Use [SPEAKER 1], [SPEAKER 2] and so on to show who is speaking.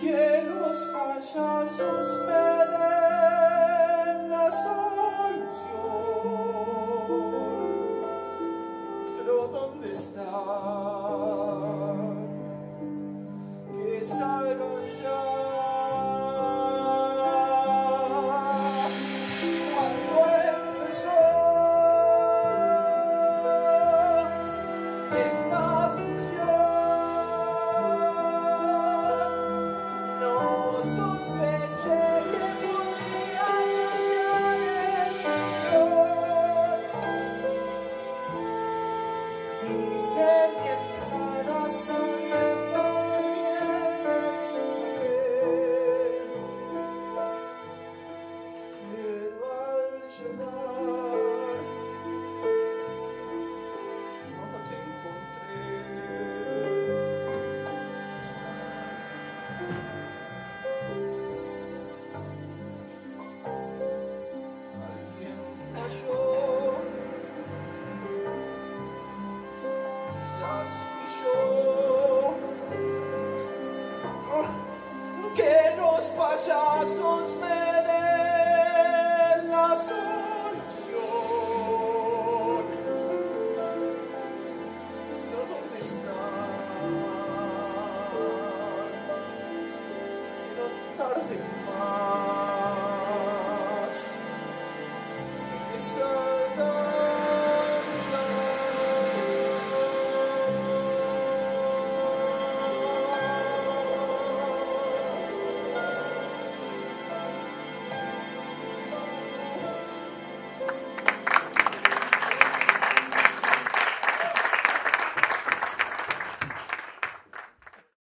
[SPEAKER 1] que los payasos me den la solución. No los